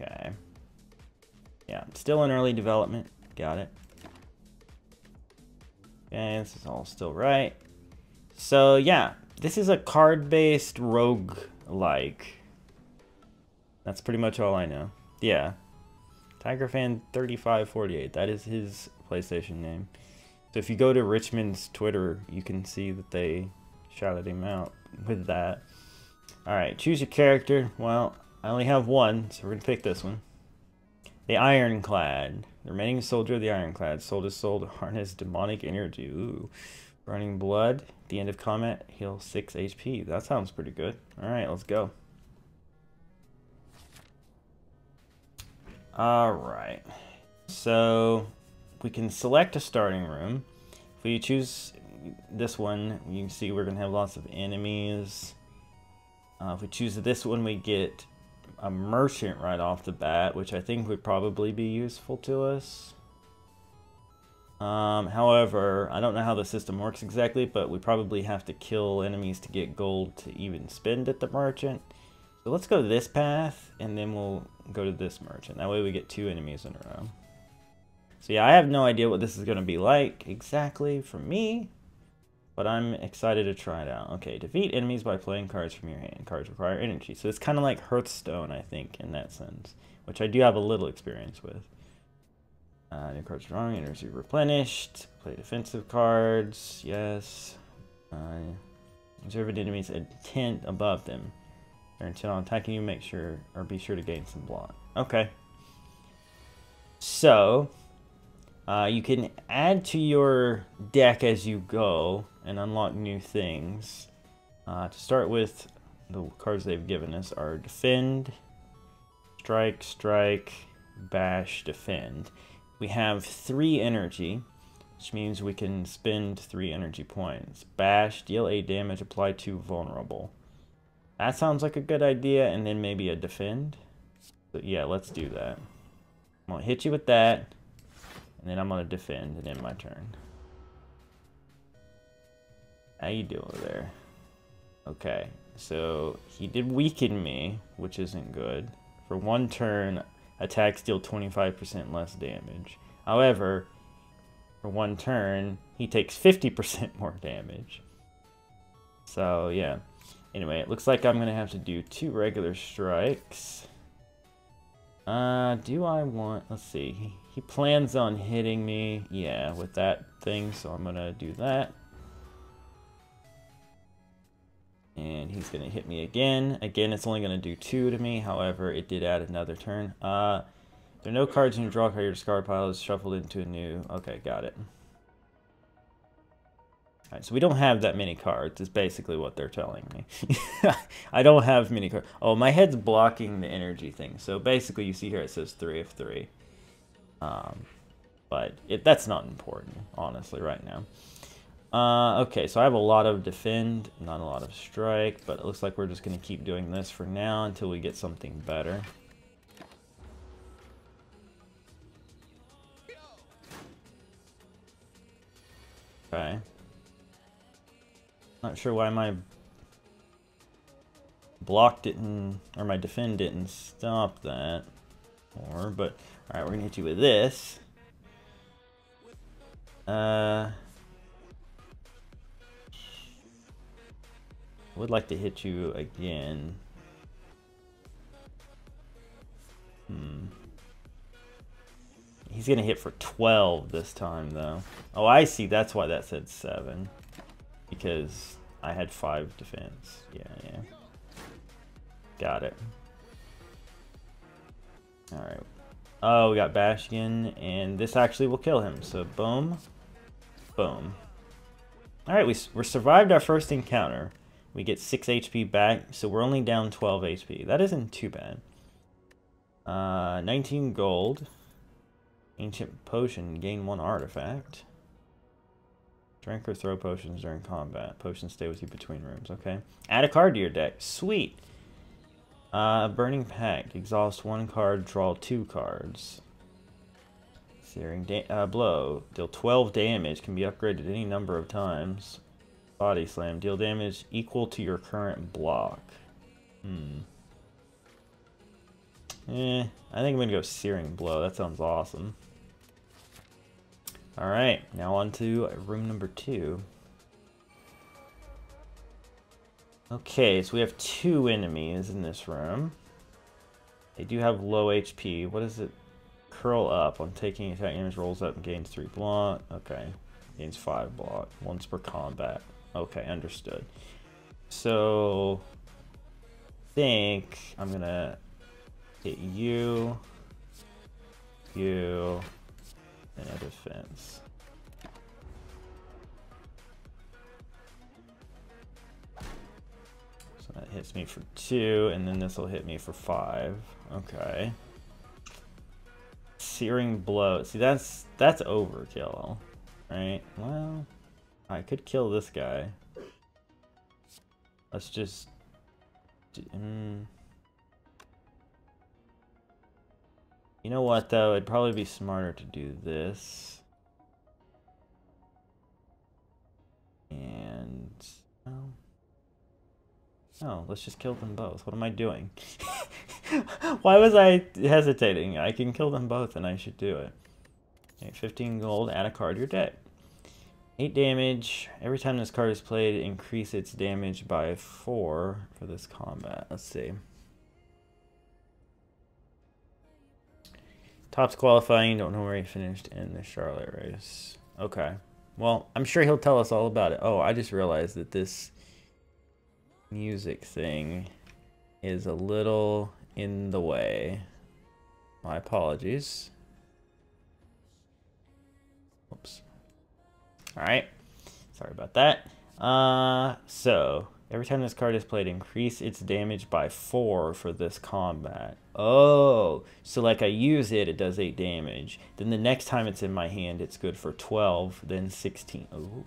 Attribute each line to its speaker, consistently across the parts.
Speaker 1: Okay. Yeah, still in early development. Got it. Okay, this is all still right. So yeah, this is a card-based rogue-like. That's pretty much all I know. Yeah. TigerFan3548, that is his PlayStation name. So if you go to Richmond's Twitter, you can see that they shouted him out with that. Alright, choose your character. Well, I only have one, so we're going to pick this one. The Ironclad. The remaining soldier of the Ironclad. Sold his soul to harness demonic energy. Ooh. Burning Blood. The end of combat, heal 6 HP. That sounds pretty good. Alright, let's go. Alright. So, we can select a starting room. If we choose this one, you can see we're going to have lots of enemies. Uh, if we choose this one, we get a merchant right off the bat, which I think would probably be useful to us. Um, however, I don't know how the system works exactly, but we probably have to kill enemies to get gold to even spend at the merchant. So let's go this path, and then we'll go to this merchant. That way we get two enemies in a row. So yeah, I have no idea what this is going to be like exactly for me, but I'm excited to try it out. Okay, defeat enemies by playing cards from your hand. Cards require energy. So it's kind of like Hearthstone, I think, in that sense, which I do have a little experience with. Uh, new cards drawing, energy replenished. Play defensive cards, yes. Uh, observe enemies intent above them. Their intent on attacking you, make sure, or be sure to gain some block. Okay. So, uh, you can add to your deck as you go and unlock new things. Uh, to start with, the cards they've given us are Defend, Strike, Strike, Bash, Defend. We have three energy, which means we can spend three energy points. Bash, deal 8 damage, apply 2 vulnerable. That sounds like a good idea, and then maybe a Defend. Yeah, let's do that. I'm to hit you with that. And then I'm going to defend and end my turn. How you doing there? Okay, so he did weaken me, which isn't good. For one turn, attacks deal 25% less damage. However, for one turn, he takes 50% more damage. So, yeah. Anyway, it looks like I'm going to have to do two regular strikes. Uh, do I want... Let's see. He plans on hitting me, yeah, with that thing, so I'm gonna do that. And he's gonna hit me again. Again, it's only gonna do two to me, however, it did add another turn. Uh, there are no cards in your draw card, your discard pile is shuffled into a new... Okay, got it. Alright, so we don't have that many cards, is basically what they're telling me. I don't have many cards. Oh, my head's blocking the energy thing. So basically, you see here it says 3 of 3. Um, but it, that's not important, honestly, right now. Uh, okay, so I have a lot of defend, not a lot of strike, but it looks like we're just going to keep doing this for now until we get something better. Okay. Not sure why my block didn't, or my defend didn't stop that. Or, but Alright, we're gonna hit you with this. Uh, would like to hit you again. Hmm. He's gonna hit for 12 this time, though. Oh, I see. That's why that said 7. Because I had 5 defense. Yeah, yeah. Got it. Alright. Oh, we got Bastion, and this actually will kill him. So, boom. Boom. Alright, we, we survived our first encounter. We get 6 HP back, so we're only down 12 HP. That isn't too bad. Uh, 19 gold. Ancient potion, gain one artifact. Drink or throw potions during combat. Potions stay with you between rooms. Okay. Add a card to your deck. Sweet. Uh, Burning Pact. Exhaust one card, draw two cards. Searing uh, Blow. Deal 12 damage. Can be upgraded any number of times. Body Slam. Deal damage equal to your current block. Hmm. Eh, I think I'm gonna go Searing Blow. That sounds awesome. Alright, now on to room number two. Okay, so we have two enemies in this room. They do have low HP. What is it? Curl up. I'm taking attack damage, rolls up and gains 3 block. Okay. Gains 5 block. Once per combat. Okay, understood. So, think I'm to hit you, you, and a defense. That hits me for two, and then this will hit me for five. Okay. Searing blow. See, that's that's overkill, right? Well, I could kill this guy. Let's just. Mm. You know what, though? It'd probably be smarter to do this. And... Oh. Oh, let's just kill them both. What am I doing? Why was I hesitating? I can kill them both and I should do it. Okay, 15 gold, add a card to your deck. 8 damage. Every time this card is played, increase its damage by 4 for this combat. Let's see. Tops qualifying, don't know where he finished in the Charlotte race. Okay. Well, I'm sure he'll tell us all about it. Oh, I just realized that this music thing is a little in the way. My apologies. Oops. Alright. Sorry about that. Uh, so, every time this card is played, increase its damage by 4 for this combat. Oh, so like I use it, it does 8 damage. Then the next time it's in my hand, it's good for 12, then 16. Oh.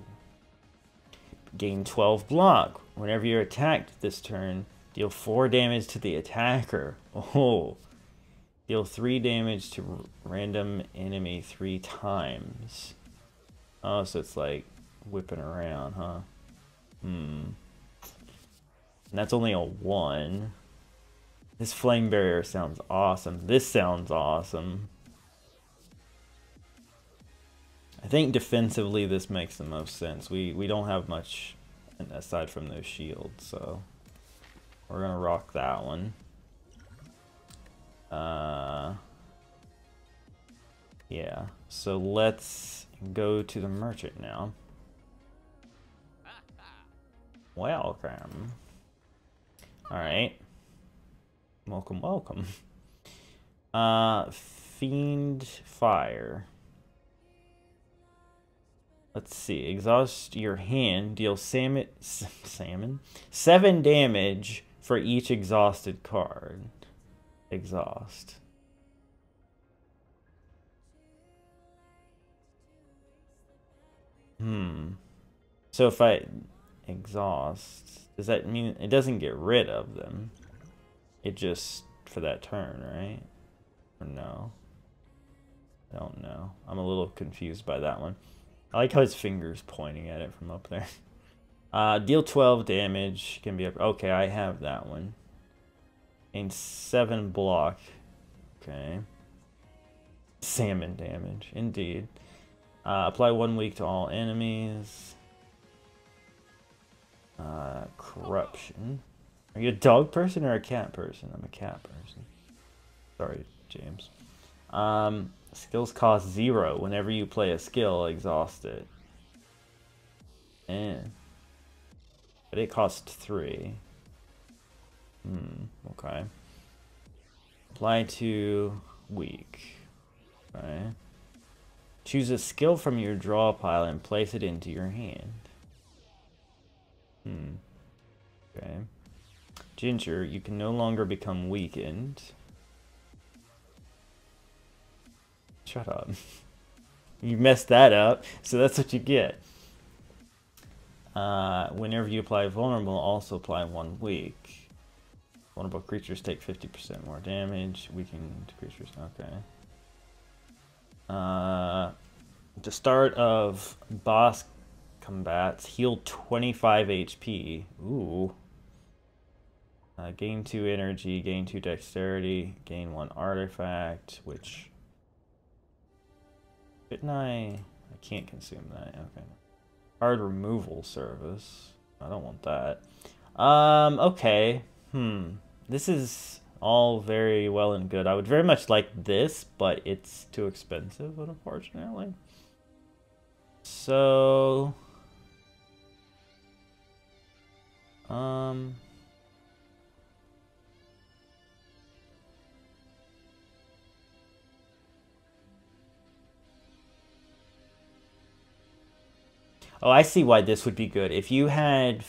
Speaker 1: Gain 12 block. Whenever you're attacked this turn, deal 4 damage to the attacker. Oh. Deal 3 damage to random enemy 3 times. Oh, so it's like whipping around, huh? Hmm. And that's only a 1. This flame barrier sounds awesome. This sounds awesome. I think defensively this makes the most sense. We we don't have much aside from those shields, so we're gonna rock that one. Uh, yeah, so let's go to the merchant now. Welcome. Alright. Welcome, welcome. Uh, Fiend Fire. Let's see. Exhaust your hand. Deal salmon, salmon? Seven damage for each exhausted card. Exhaust. Hmm. So if I exhaust, does that mean it doesn't get rid of them? It just for that turn, right? Or no? I don't know. I'm a little confused by that one. I like how his finger's pointing at it from up there. Uh, deal 12 damage. Can be up. Okay, I have that one. And 7 block. Okay. Salmon damage. Indeed. Uh, apply 1 weak to all enemies. Uh, corruption. Are you a dog person or a cat person? I'm a cat person. Sorry, James. Um, skills cost zero. Whenever you play a skill, exhaust it. And, but it costs three. Hmm, okay. Apply two weak. Okay. Choose a skill from your draw pile and place it into your hand. Hmm. Okay. Ginger, you can no longer become weakened. Shut up. you messed that up, so that's what you get. Uh, whenever you apply vulnerable, also apply one weak. Vulnerable creatures take 50% more damage. Weakened creatures, okay. Uh, the start of boss combats, heal 25 HP. Ooh. Uh, gain 2 energy, gain 2 dexterity, gain 1 artifact, which... Couldn't I... I can't consume that, okay. Card removal service. I don't want that. Um, okay. Hmm. This is all very well and good. I would very much like this, but it's too expensive, unfortunately. So... Um... Oh, I see why this would be good. If you had,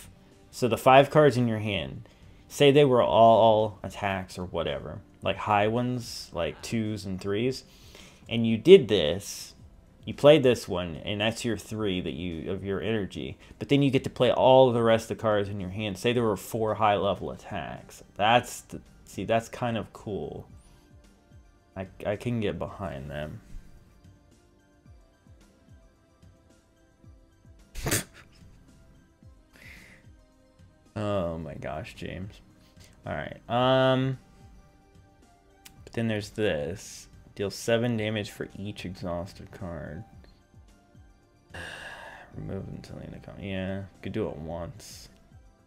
Speaker 1: so the five cards in your hand, say they were all attacks or whatever, like high ones, like twos and threes, and you did this, you played this one, and that's your three that you of your energy. But then you get to play all the rest of the cards in your hand. Say there were four high level attacks. That's the, see, that's kind of cool. I I can get behind them. Oh my gosh, James. Alright, um... But then there's this. Deal 7 damage for each exhausted card. Remove until the end of combat. Yeah, could do it once.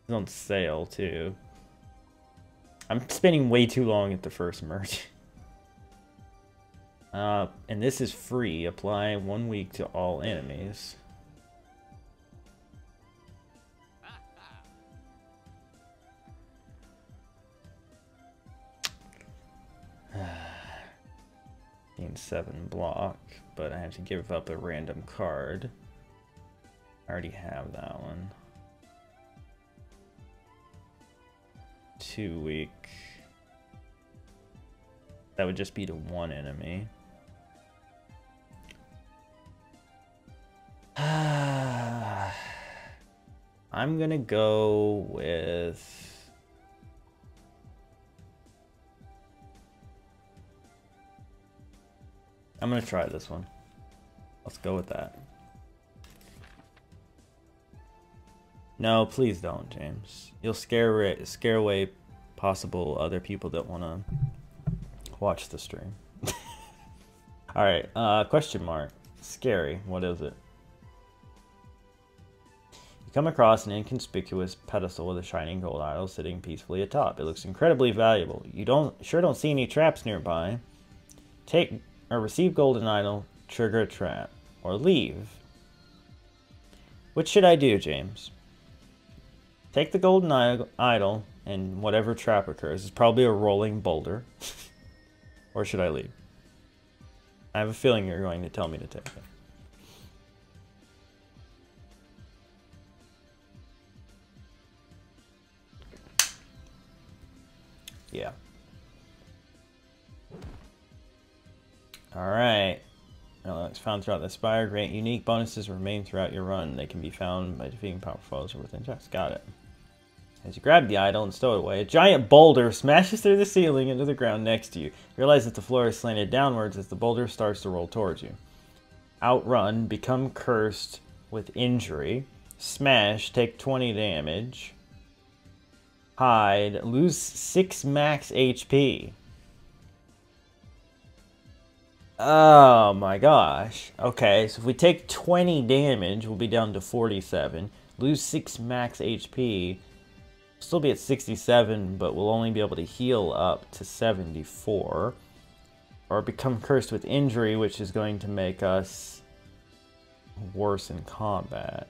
Speaker 1: It's on sale, too. I'm spending way too long at the first merge. Uh, and this is free. Apply one weak to all enemies. Gain 7 block, but I have to give up a random card. I already have that one. Two weak. That would just be to one enemy. I'm gonna go with... I'm gonna try this one. Let's go with that. No, please don't, James. You'll scare scare away possible other people that want to watch the stream. All right, uh, question mark. Scary. What is it? You come across an inconspicuous pedestal with a shining gold idol sitting peacefully atop. It looks incredibly valuable. You don't sure don't see any traps nearby. Take or receive golden idol, trigger a trap, or leave. Which should I do, James? Take the golden idol and whatever trap occurs. It's probably a rolling boulder. or should I leave? I have a feeling you're going to tell me to take it. Yeah. Alright. Relics found throughout the spire grant unique bonuses remain throughout your run. They can be found by defeating powerful foes or within checks. Got it. As you grab the idol and stow it away, a giant boulder smashes through the ceiling into the ground next to. You realize that the floor is slanted downwards as the boulder starts to roll towards you. Outrun, become cursed with injury. Smash, take 20 damage. Hide, lose 6 max HP. Oh my gosh. Okay, so if we take 20 damage, we'll be down to 47. Lose 6 max HP. Still be at 67, but we'll only be able to heal up to 74. Or become cursed with injury, which is going to make us worse in combat.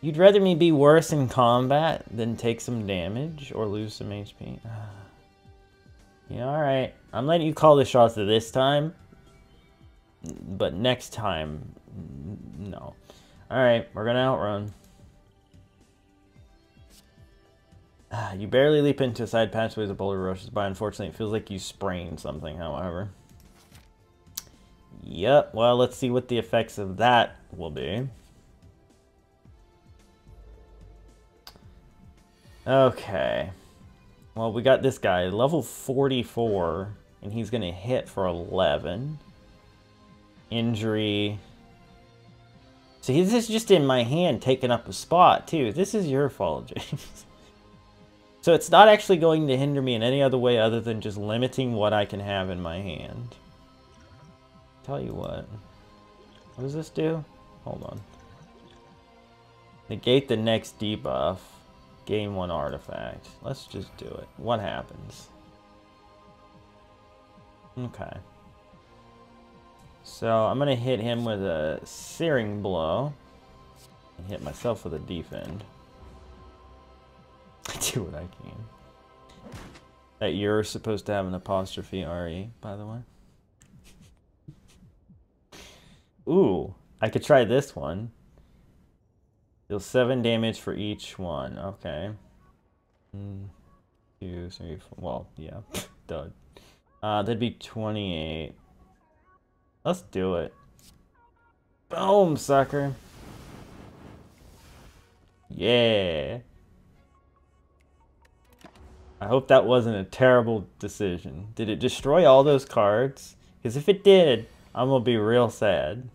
Speaker 1: You'd rather me be worse in combat than take some damage or lose some HP? Yeah, alright. I'm letting you call the shots this time. But next time, no. Alright, we're gonna outrun. Ah, you barely leap into a side passway as a boulder rushes by. Unfortunately, it feels like you sprained something, however. Yep, well, let's see what the effects of that will be. Okay. Well, we got this guy, level 44, and he's going to hit for 11. Injury. See, this is just in my hand taking up a spot, too. This is your fault, James. So it's not actually going to hinder me in any other way other than just limiting what I can have in my hand. Tell you what. What does this do? Hold on. Negate the next debuff. Gain one artifact. Let's just do it. What happens? Okay. So I'm going to hit him with a Searing Blow. And hit myself with a Defend. I do what I can. That you're supposed to have an apostrophe RE, by the way. Ooh, I could try this one. Deal 7 damage for each one. Okay. Two, three, four. Well, yeah. Dud. Uh, that'd be 28. Let's do it. Boom, sucker. Yeah. I hope that wasn't a terrible decision. Did it destroy all those cards? Because if it did, I'm going to be real sad.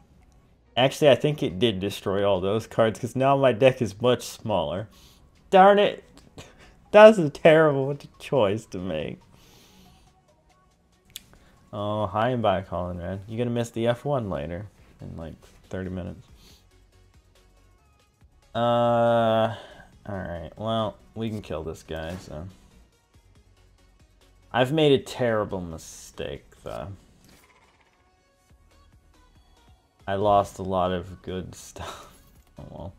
Speaker 1: Actually, I think it did destroy all those cards because now my deck is much smaller. Darn it. That was a terrible choice to make. Oh, hi and bye, Colin Red. You're to miss the F1 later in like 30 minutes. Uh, alright. Well, we can kill this guy, so... I've made a terrible mistake, though. I lost a lot of good stuff. oh well.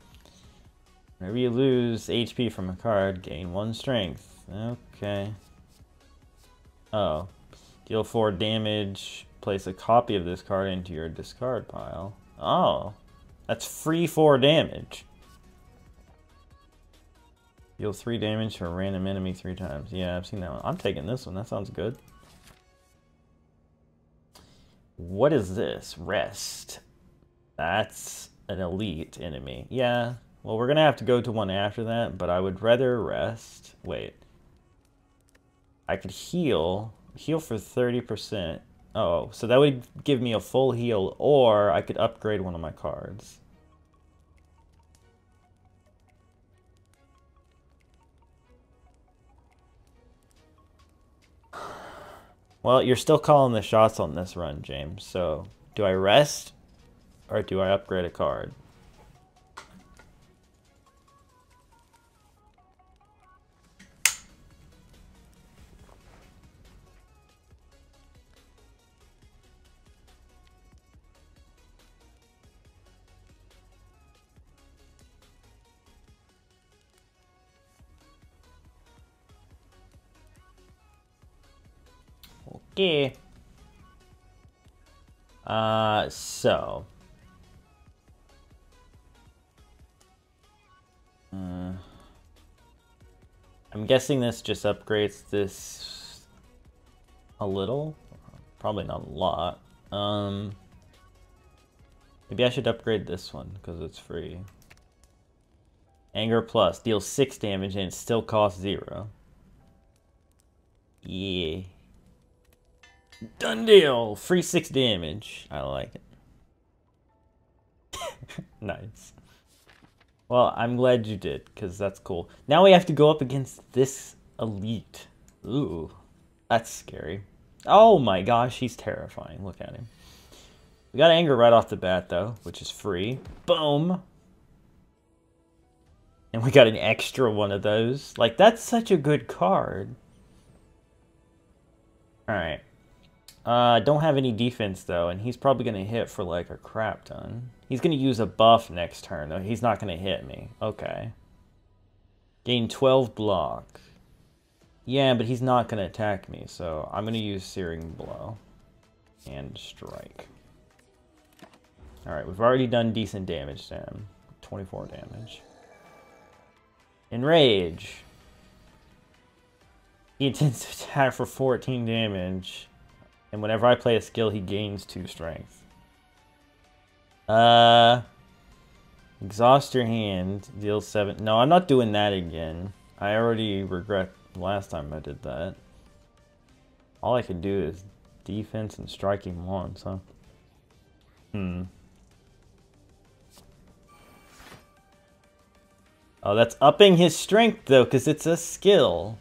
Speaker 1: Whenever you lose HP from a card, gain one strength. Okay. Oh. Deal 4 damage. Place a copy of this card into your discard pile. Oh. That's free 4 damage. Deal 3 damage to a random enemy 3 times. Yeah, I've seen that one. I'm taking this one. That sounds good. What is this? Rest. That's an elite enemy. Yeah, well, we're going to have to go to one after that, but I would rather rest. Wait. I could heal. Heal for 30%. Oh, so that would give me a full heal, or I could upgrade one of my cards. Well, you're still calling the shots on this run, James. So, do I rest or do I upgrade a card? Okay. Uh, so. Uh, I'm guessing this just upgrades this a little. Probably not a lot. Um, maybe I should upgrade this one because it's free. Anger Plus deals 6 damage and it still costs 0. Yeah. Done deal! Free 6 damage. I like it. nice. Well, I'm glad you did, because that's cool. Now we have to go up against this elite. Ooh, that's scary. Oh my gosh, he's terrifying. Look at him. We got anger right off the bat, though, which is free. Boom! And we got an extra one of those. Like, that's such a good card. Alright. Uh, don't have any defense, though, and he's probably going to hit for, like, a crap ton. He's going to use a buff next turn, though. He's not going to hit me. Okay. Gain 12 block. Yeah, but he's not going to attack me, so I'm going to use Searing Blow. And Strike. Alright, we've already done decent damage to him. 24 damage. Enrage. He intends to attack for 14 damage. And whenever I play a skill, he gains 2 strength. Uh, exhaust your hand, deal 7. No, I'm not doing that again. I already regret last time I did that. All I can do is defense and striking once, huh? Hmm. Oh, that's upping his strength, though, because it's a skill.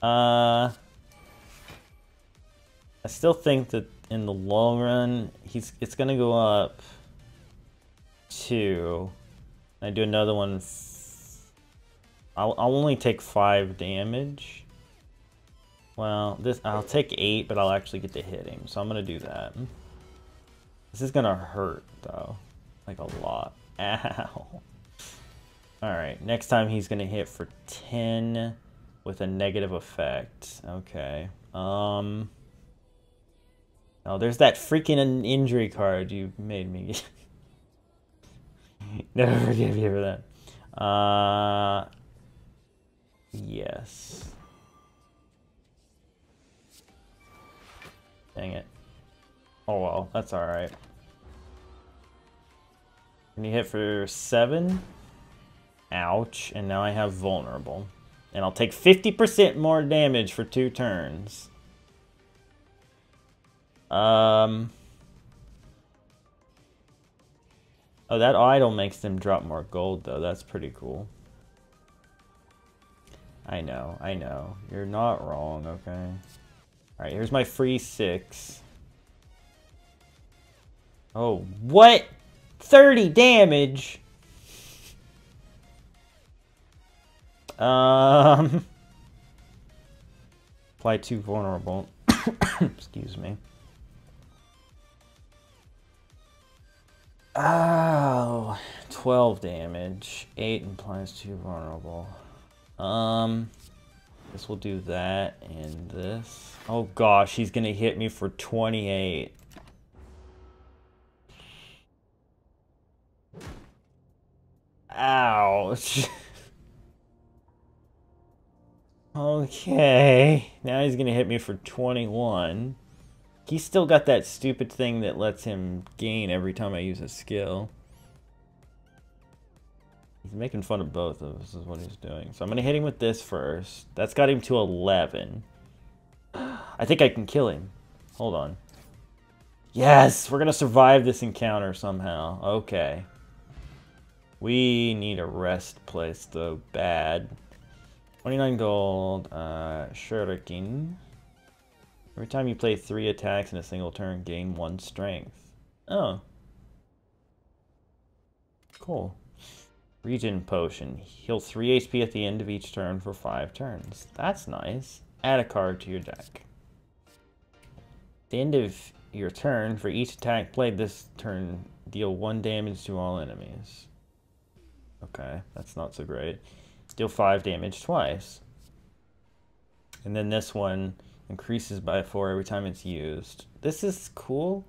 Speaker 1: Uh, I still think that in the long run, he's it's to go up two. I do another one. I'll, I'll only take five damage. Well, this I'll take eight, but I'll actually get to hit him, so I'm gonna do that. This is gonna hurt though, like a lot. Ow. All right, next time he's gonna hit for 10 with a negative effect. Okay. Um. Oh, there's that freaking injury card you made me. Never forgive you for that. Uh. Yes. Dang it. Oh well, that's alright. Can you hit for seven? Ouch. And now I have vulnerable. And I'll take 50% more damage for two turns. Um... Oh, that idol makes them drop more gold, though. That's pretty cool. I know, I know. You're not wrong, okay? Alright, here's my free six. Oh, what? 30 damage? Um... Apply two vulnerable. Excuse me. Oh, 12 damage. 8 implies 2 vulnerable. Um, this will do that and this. Oh gosh, he's gonna hit me for 28. Ouch. okay, now he's gonna hit me for 21. He's still got that stupid thing that lets him gain every time I use a skill. He's making fun of both of us is what he's doing. So I'm going to hit him with this first. That's got him to 11. I think I can kill him. Hold on. Yes! We're going to survive this encounter somehow. Okay. We need a rest place, though. Bad. 29 gold. Uh, Shuriken. Every time you play three attacks in a single turn, gain one strength. Oh. Cool. Regen Potion. Heal 3 HP at the end of each turn for 5 turns. That's nice. Add a card to your deck. At the end of your turn, for each attack played this turn, deal 1 damage to all enemies. Okay, that's not so great. Deal 5 damage twice. And then this one increases by 4 every time it's used. This is cool,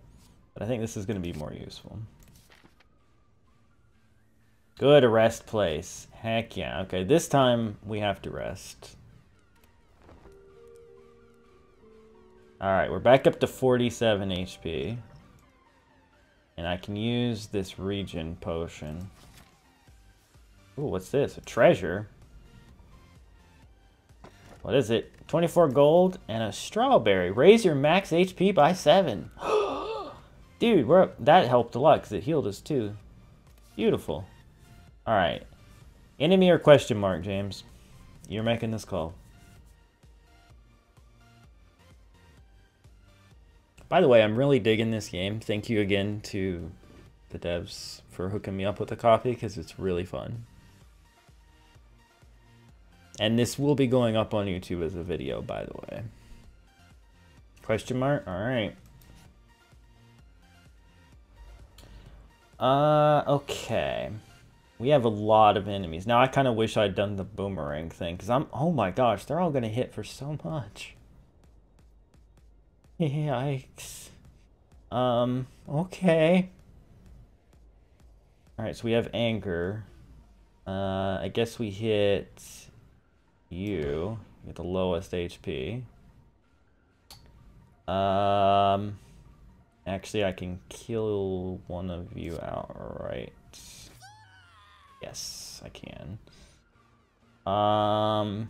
Speaker 1: but I think this is going to be more useful. Good, rest place. Heck yeah. Okay, this time we have to rest. Alright, we're back up to 47 HP. And I can use this regen potion. Ooh, what's this? A treasure? What is it? 24 gold and a strawberry. Raise your max HP by 7. Dude, we're, that helped a lot because it healed us too. Beautiful. Alright. Enemy or question mark, James? You're making this call. By the way, I'm really digging this game. Thank you again to the devs for hooking me up with a copy because it's really fun. And this will be going up on YouTube as a video, by the way. Question mark? Alright. Uh, okay. We have a lot of enemies. Now, I kind of wish I'd done the boomerang thing, because I'm... Oh my gosh, they're all going to hit for so much. Yikes. Um, okay. Alright, so we have anger. Uh, I guess we hit you. Get the lowest HP. Um, actually, I can kill one of you outright. Yes, I can. Um,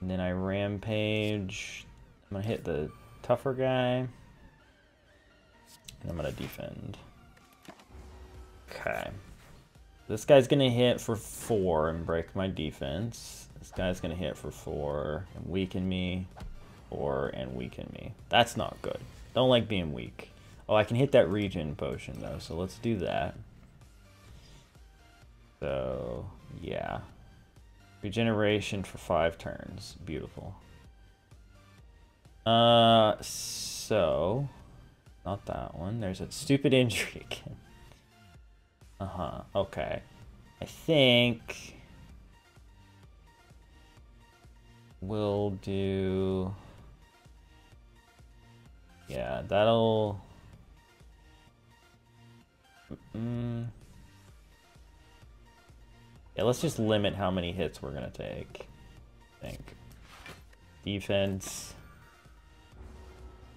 Speaker 1: and then I rampage. I'm gonna hit the tougher guy. And I'm gonna defend. Okay. This guy's going to hit for 4 and break my defense. This guy's going to hit for 4 and weaken me. 4 and weaken me. That's not good. Don't like being weak. Oh, I can hit that regen potion, though, so let's do that. So, yeah. Regeneration for 5 turns. Beautiful. Uh, so... Not that one. There's a stupid injury again. Uh-huh. Okay. I think... We'll do... Yeah, that'll... Mm. Yeah, let's just limit how many hits we're to take. I think. Defense.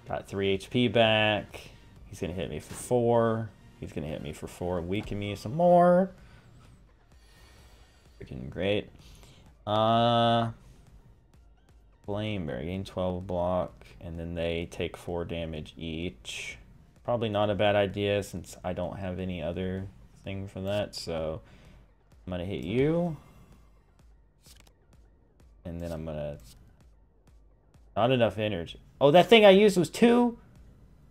Speaker 1: Got 3 HP back. He's to hit me for 4. He's going to hit me for 4 weaken me some more. Freaking great. Uh, Flame Barrier, gain 12 block, and then they take 4 damage each. Probably not a bad idea since I don't have any other thing for that, so I'm going to hit you. And then I'm going to... Not enough energy. Oh, that thing I used was 2?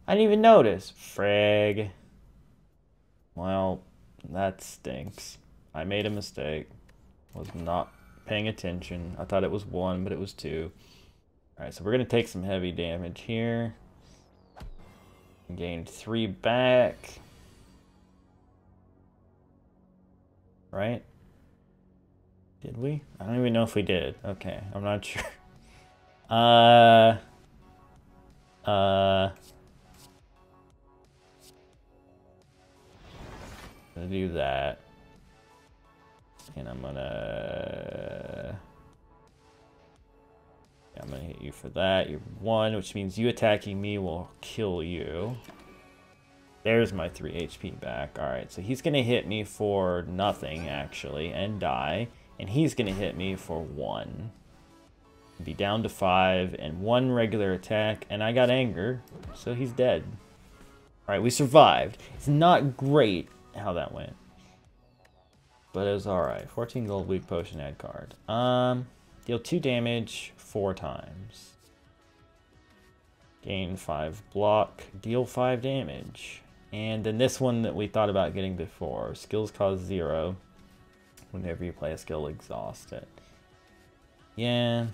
Speaker 1: I didn't even notice. Frag. Well, that stinks. I made a mistake. Was not paying attention. I thought it was 1, but it was 2. Alright, so we're going to take some heavy damage here. Gained 3 back. Right? Did we? I don't even know if we did. Okay, I'm not sure. Uh... Uh... Gonna do that. And I'm gonna... I'm gonna hit you for that. You're one, which means you attacking me will kill you. There's my 3 HP back. Alright, so he's gonna hit me for nothing, actually, and die. And he's gonna hit me for 1. Be down to 5, and 1 regular attack, and I got anger, so he's dead. Alright, we survived. It's not great how that went. But it was alright. 14 gold, weak potion, add card. Um, deal 2 damage, four times. Gain five block, deal five damage. And then this one that we thought about getting before, skills cause zero. Whenever you play a skill, exhaust it. Yeah.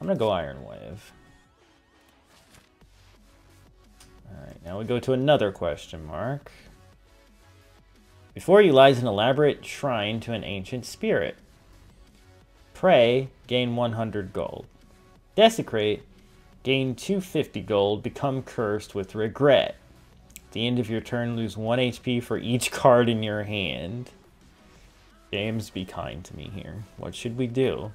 Speaker 1: I'm gonna go Iron Wave. Alright, now we go to another question mark. Before you lies an elaborate shrine to an ancient spirit. Pray, gain 100 gold. Desecrate, gain 250 gold, become cursed with regret. At the end of your turn, lose 1 HP for each card in your hand. James, be kind to me here. What should we do?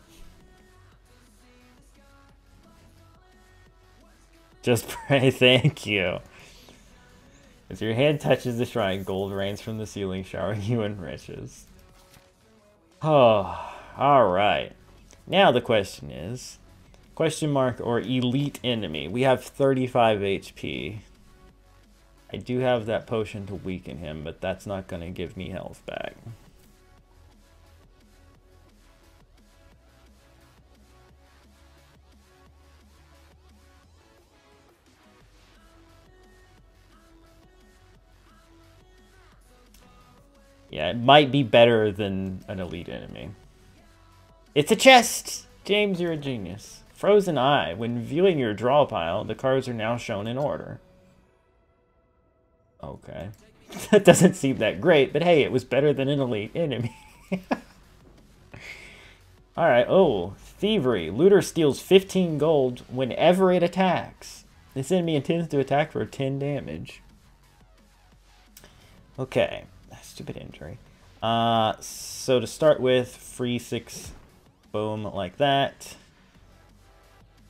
Speaker 1: Just pray, thank you. As your hand touches the shrine, gold rains from the ceiling, showering you in riches. Oh. Alright. Now the question is, question mark or elite enemy. We have 35 HP. I do have that potion to weaken him, but that's not going to give me health back. Yeah, it might be better than an elite enemy. It's a chest! James, you're a genius. Frozen Eye. When viewing your draw pile, the cards are now shown in order. Okay. that doesn't seem that great, but hey, it was better than an elite enemy. Alright, oh, Thievery. Looter steals 15 gold whenever it attacks. This enemy intends to attack for 10 damage. Okay, stupid injury. Uh, so to start with, free 6 Boom, like that.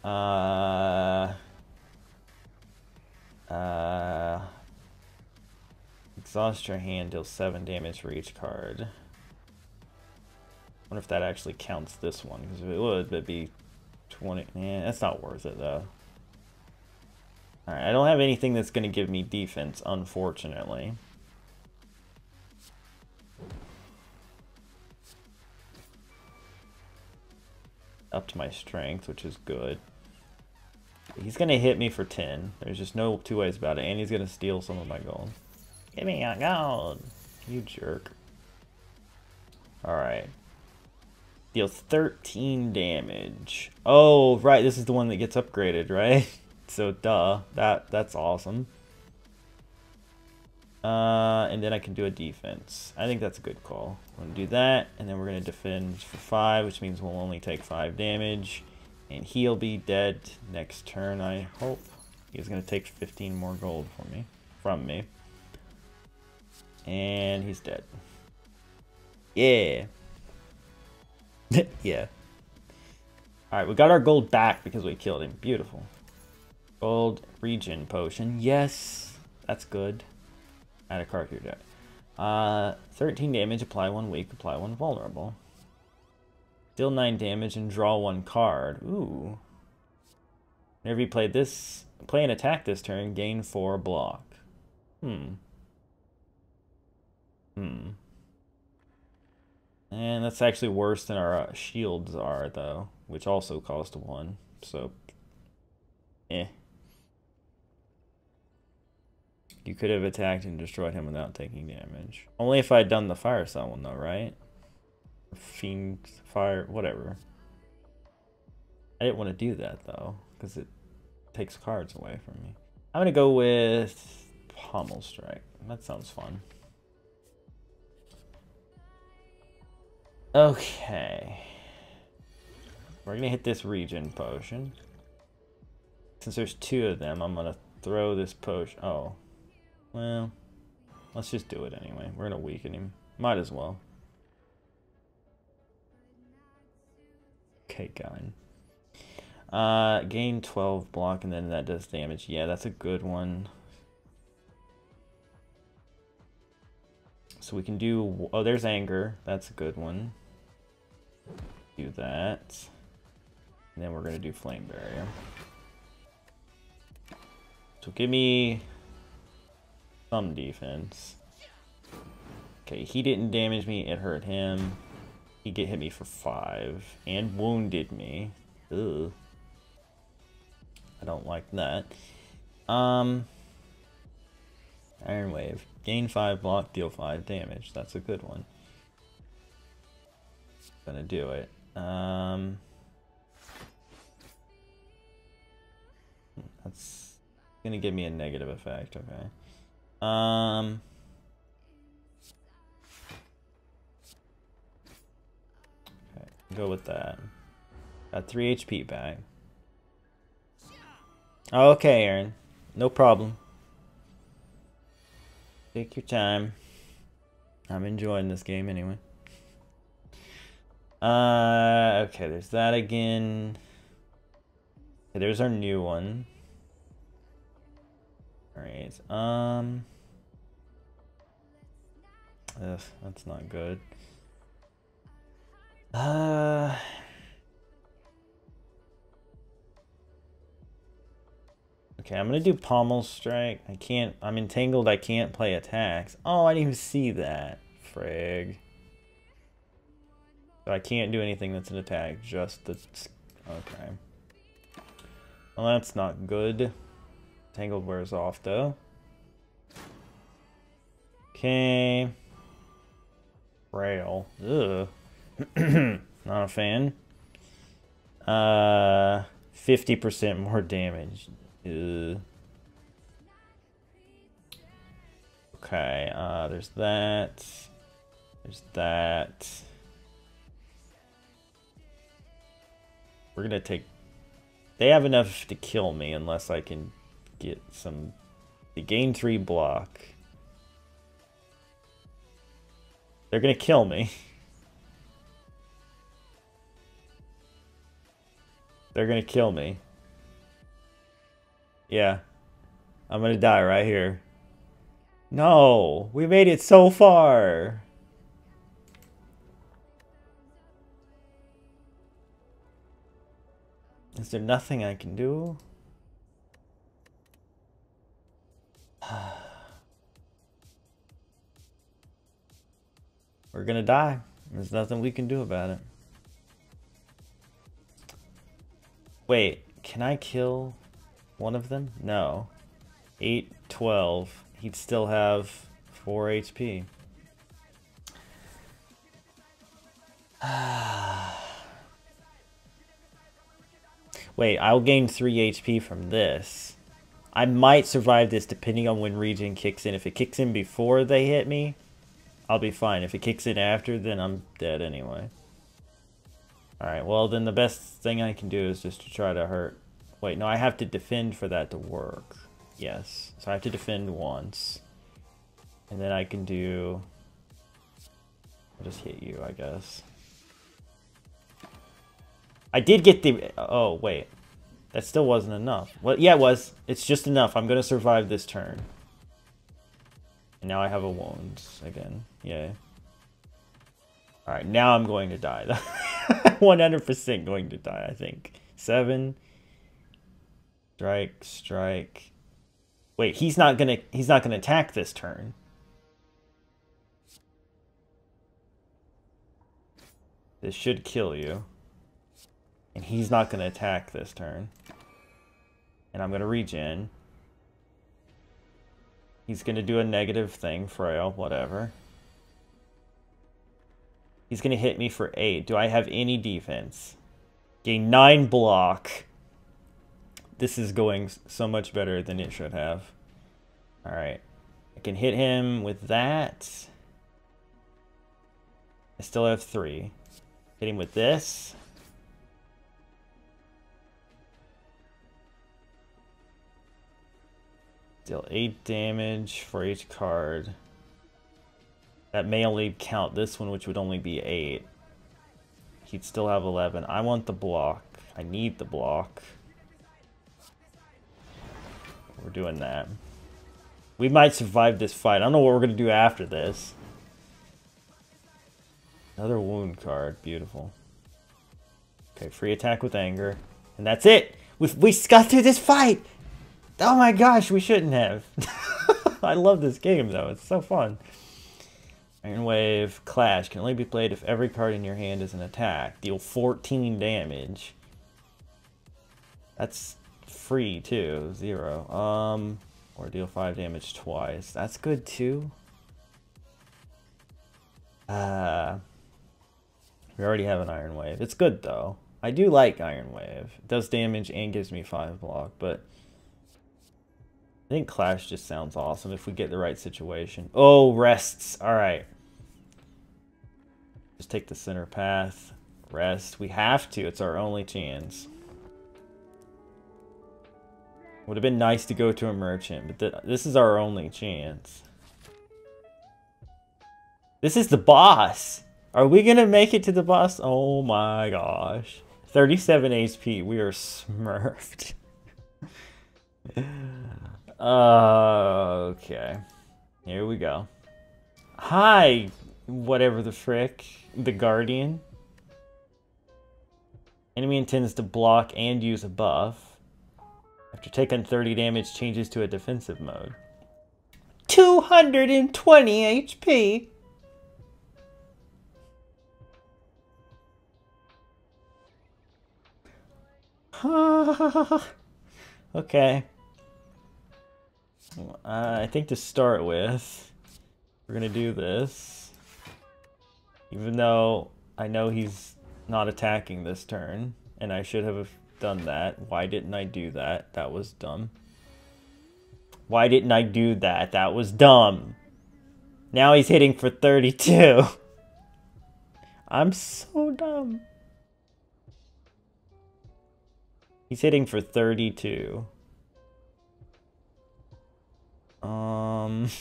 Speaker 1: Uh, uh, exhaust your hand, deal 7 damage for each card. I wonder if that actually counts this one, because if it would, that'd be 20. Yeah, that's not worth it, though. Alright, I don't have anything that's going to give me defense, unfortunately. Up to my strength, which is good. He's going to hit me for 10. There's just no two ways about it. And he's going to steal some of my gold. Give me a gold. You jerk. Alright. Deals 13 damage. Oh, right. This is the one that gets upgraded, right? So, duh. That That's awesome. Uh, and then I can do a defense. I think that's a good call. I'm going to do that, and then we're going to defend for 5, which means we'll only take 5 damage. And he'll be dead next turn, I hope. He's going to take 15 more gold for me, from me. And he's dead. Yeah. yeah. Alright, we got our gold back because we killed him. Beautiful. Gold regen potion. Yes. That's good. Add a card to your deck. Uh, 13 damage, apply one weak, apply one vulnerable. Deal 9 damage and draw one card. Ooh. Whenever you play this, play an attack this turn, gain 4 block. Hmm. Hmm. And that's actually worse than our uh, shields are, though, which also cost 1. So, eh. You could have attacked and destroyed him without taking damage. Only if I'd done the fire one, though, right? Fiend fire, whatever. I didn't want to do that though, because it takes cards away from me. I'm gonna go with Pommel Strike. That sounds fun. Okay. We're gonna hit this regen potion. Since there's two of them, I'm gonna throw this potion. Oh. Well, let's just do it anyway. We're gonna weaken him. Might as well. Okay, gun. Uh, gain 12 block and then that does damage. Yeah, that's a good one. So we can do... Oh, there's anger. That's a good one. Do that. And then we're going to do flame barrier. So give me some defense. Okay, he didn't damage me. It hurt him. He get hit me for five and wounded me. Ugh. I don't like that. Um, Iron Wave. Gain 5 block, deal 5 damage. That's a good one. Gonna do it. Um, that's gonna give me a negative effect, okay. Um... Okay, Go with that. Got 3 HP back. Okay, Aaron. No problem. Take your time. I'm enjoying this game anyway. Uh, okay, there's that again. There's our new one. Alright, um... Ugh, that's not good. Uh... Okay, I'm gonna do pommel strike. I can't, I'm entangled, I can't play attacks. Oh, I didn't even see that. Frig. I can't do anything that's an attack, just the, okay. Well, that's not good. Tangled wears off, though. Okay. Frail. Ugh. Not a fan. Uh, 50% more damage. Uh. Okay, uh, there's that. There's that. We're gonna take... They have enough to kill me unless I can get some... The gain 3 block. They're gonna kill me. They're gonna kill me. Yeah. I'm gonna die right here. No! We made it so far! Is there nothing I can do? We're gonna die. There's nothing we can do about it. Wait, can I kill one of them? No. 8, 12. He'd still have 4 HP. Wait, I'll gain 3 HP from this. I might survive this depending on when regen kicks in. If it kicks in before they hit me, I'll be fine. If it kicks in after, then I'm dead anyway. Alright, well then the best thing I can do is just to try to hurt. Wait, no, I have to defend for that to work. Yes, so I have to defend once. And then I can do... I'll just hit you, I guess. I did get the... Oh, wait. That still wasn't enough. Well, yeah, it was. It's just enough. I'm going to survive this turn. And now I have a wound again. Yay. Alright, now I'm going to die. 100% going to die, I think. Seven. Strike, strike. Wait, he's not gonna he's not gonna attack this turn. This should kill you. And he's not going to attack this turn. And I'm going to regen. He's going to do a negative thing, frail, whatever. He's going to hit me for 8. Do I have any defense? Gain 9 block. This is going so much better than it should have. Alright. I can hit him with that. I still have 3. Hit him with this. Deal 8 damage for each card. That may only count this one, which would only be 8. He'd still have 11. I want the block. I need the block. We're doing that. We might survive this fight. I don't know what we're going to do after this. Another wound card. Beautiful. Okay, free attack with anger. And that's it! We've, we got through this fight! Oh my gosh, we shouldn't have. I love this game though, it's so fun. Iron Wave, Clash, can only be played if every card in your hand is an attack. Deal 14 damage. That's free too, zero. Um, or deal 5 damage twice. That's good too. Uh, we already have an Iron Wave. It's good though. I do like Iron Wave. It does damage and gives me 5 block, but I think Clash just sounds awesome if we get the right situation. Oh, rests. All right. Just take the center path. Rest. We have to. It's our only chance. Would have been nice to go to a merchant, but th this is our only chance. This is the boss. Are we going to make it to the boss? Oh my gosh. 37 HP. We are smurfed. Okay. Here we go. Hi, whatever the frick. The Guardian. Enemy intends to block and use a buff. After taking 30 damage, changes to a defensive mode. 220 HP! okay. I think to start with, we're gonna do this. Even though I know he's not attacking this turn, and I should have done that. Why didn't I do that? That was dumb. Why didn't I do that? That was dumb. Now he's hitting for 32. I'm so dumb. He's hitting for 32. Um...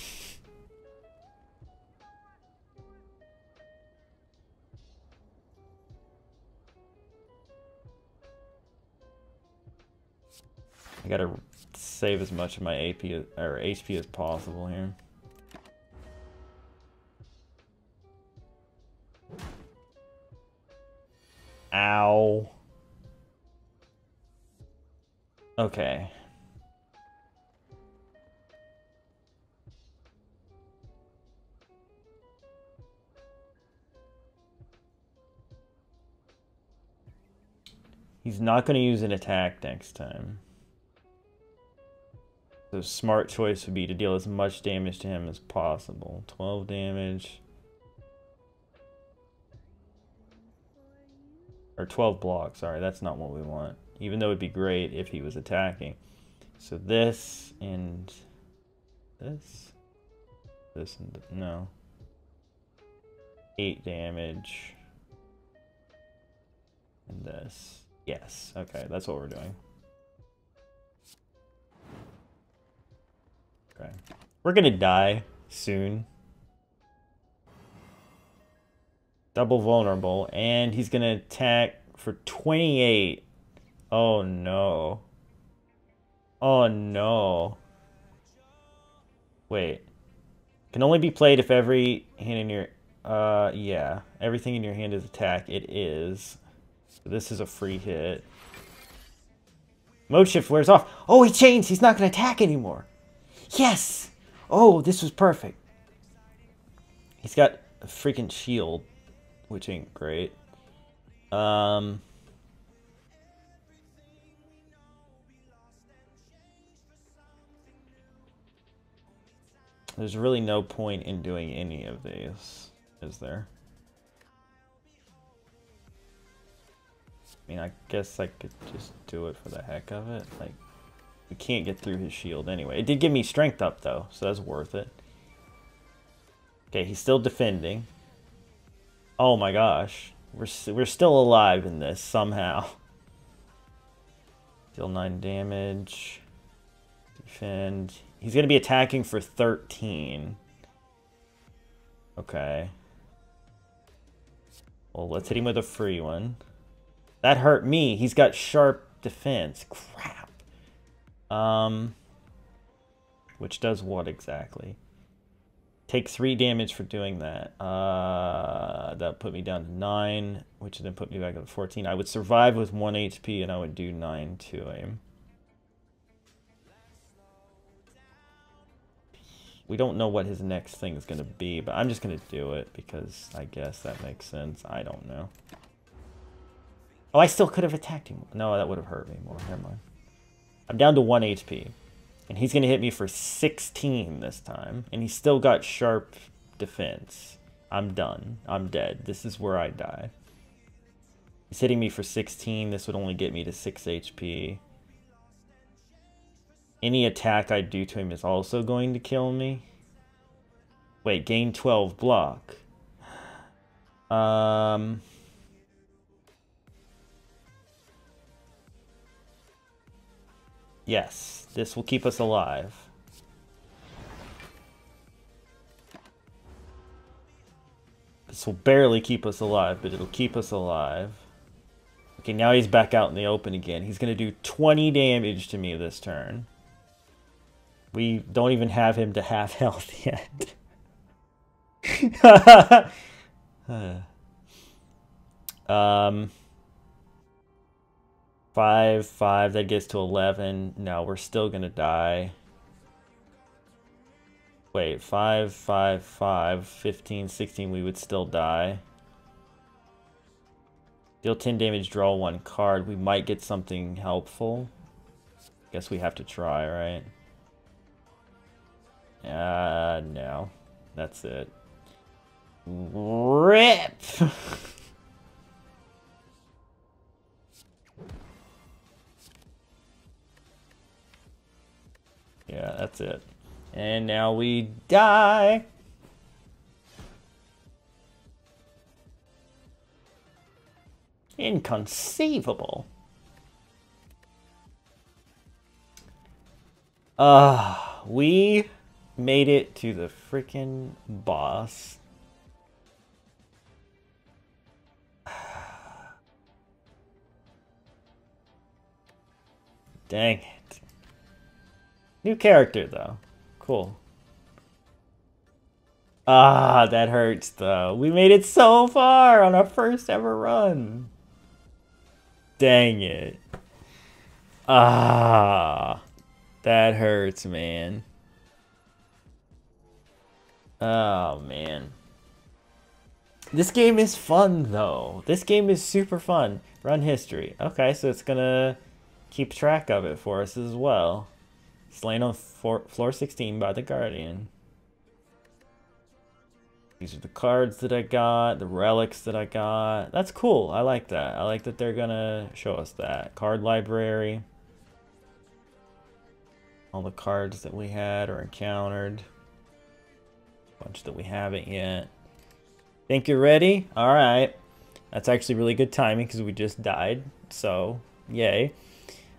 Speaker 1: I gotta save as much of my AP or HP as possible here. Ow. Okay. He's not going to use an attack next time. The smart choice would be to deal as much damage to him as possible. 12 damage. Or 12 blocks, sorry, that's not what we want. Even though it'd be great if he was attacking. So this and this. This and no. 8 damage. And this. Yes, okay, that's what we're doing. Okay. We're gonna die soon. Double vulnerable, and he's gonna attack for 28. Oh no. Oh no. Wait. Can only be played if every hand in your... Uh, yeah. Everything in your hand is attack. It is. This is a free hit. Mode shift wears off. Oh, he changed. He's not going to attack anymore. Yes! Oh, this was perfect. He's got a freaking shield, which ain't great. Um... There's really no point in doing any of these, is there? I mean, I guess I could just do it for the heck of it. Like, we can't get through his shield anyway. It did give me strength up, though, so that's worth it. Okay, he's still defending. Oh my gosh. We're, we're still alive in this, somehow. Deal 9 damage. Defend. He's going to be attacking for 13. Okay. Well, let's hit him with a free one. That hurt me. He's got sharp defense. Crap. Um, which does what exactly? Take three damage for doing that. Uh, that put me down to nine, which then put me back up to 14. I would survive with one HP and I would do nine to him. we don't know what his next thing is going to be, but I'm just going to do it because I guess that makes sense. I don't know. Oh, I still could have attacked him. No, that would have hurt me more. Never mind. I'm down to 1 HP. And he's going to hit me for 16 this time. And he's still got sharp defense. I'm done. I'm dead. This is where I die. He's hitting me for 16. This would only get me to 6 HP. Any attack I do to him is also going to kill me. Wait, gain 12 block. Um... Yes, this will keep us alive. This will barely keep us alive, but it'll keep us alive. Okay, now he's back out in the open again. He's going to do 20 damage to me this turn. We don't even have him to half health yet. um, five, five, that gets to 11. No, we're still to die. Wait, five, five, five, 15, 16, we would still die. Deal 10 damage, draw one card. We might get something helpful. Guess we have to try, right? Uh, no. That's it. RIP! yeah, that's it. And now we die! Inconceivable. Ah, uh, we made it to the freaking boss. Dang it. New character, though. Cool. Ah, that hurts, though. We made it so far on our first ever run. Dang it. Ah, that hurts, man. Oh, man. This game is fun, though. This game is super fun. Run history. Okay, so it's gonna keep track of it for us as well. Slain on floor, floor 16 by the Guardian. These are the cards that I got, the relics that I got. That's cool. I like that. I like that they're gonna show us that. Card library. All the cards that we had or encountered. Bunch that we haven't yet. Think you're ready? Alright. That's actually really good timing because we just died. So, yay.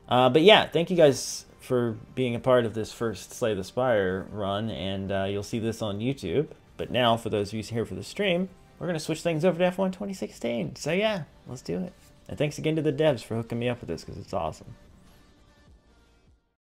Speaker 1: Uh, but yeah, thank you guys for being a part of this first Slay the Spire run, and uh, you'll see this on YouTube. But now, for those of you here for the stream, we're going to switch things over to F1 2016. So yeah, let's do it. And thanks again to the devs for hooking me up with this, because it's awesome.